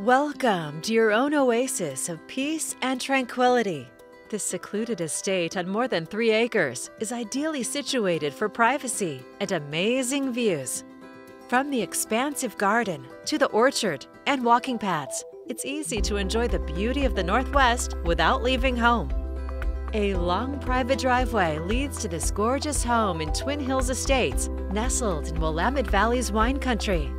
Welcome to your own oasis of peace and tranquility. This secluded estate on more than three acres is ideally situated for privacy and amazing views. From the expansive garden to the orchard and walking paths, it's easy to enjoy the beauty of the Northwest without leaving home. A long private driveway leads to this gorgeous home in Twin Hills Estates, nestled in Willamette Valley's wine country.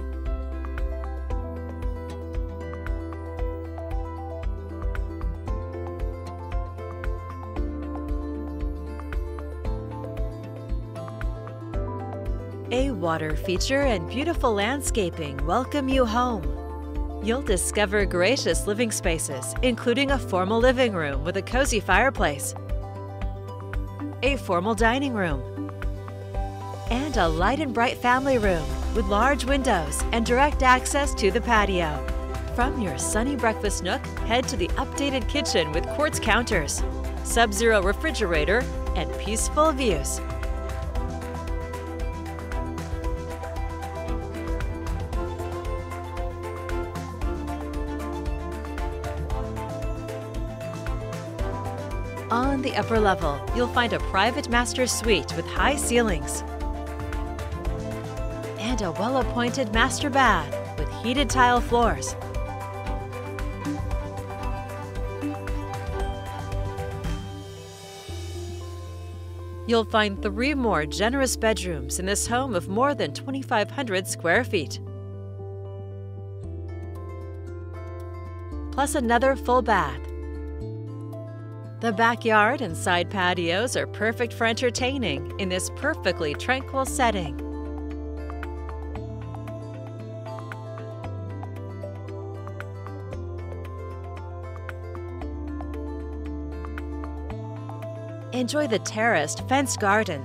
A water feature and beautiful landscaping welcome you home. You'll discover gracious living spaces, including a formal living room with a cozy fireplace, a formal dining room, and a light and bright family room with large windows and direct access to the patio. From your sunny breakfast nook, head to the updated kitchen with quartz counters, sub-zero refrigerator, and peaceful views. On the upper level, you'll find a private master suite with high ceilings and a well-appointed master bath with heated tile floors. You'll find three more generous bedrooms in this home of more than 2,500 square feet. Plus another full bath the backyard and side patios are perfect for entertaining in this perfectly tranquil setting. Enjoy the terraced fenced garden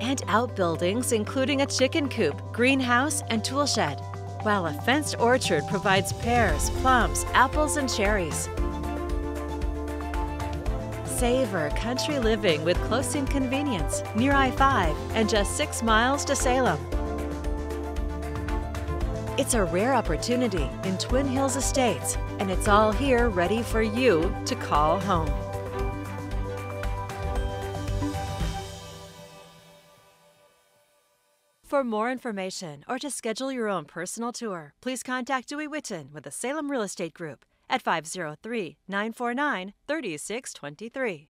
and outbuildings including a chicken coop, greenhouse, and tool shed, while a fenced orchard provides pears, plums, apples, and cherries. Savor country living with close-in convenience near I-5 and just six miles to Salem. It's a rare opportunity in Twin Hills Estates, and it's all here ready for you to call home. For more information or to schedule your own personal tour, please contact Dewey Whitton with the Salem Real Estate Group at 503 949 3623.